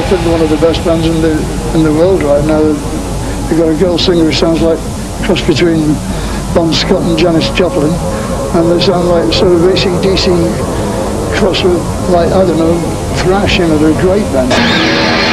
think they're one of the best bands in the in the world right now. They've got a girl singer who sounds like a cross between Bon Scott and Janis Joplin, and they sound like sort of AC/DC cross with, like, I don't know, thrash, you know, they're a great band.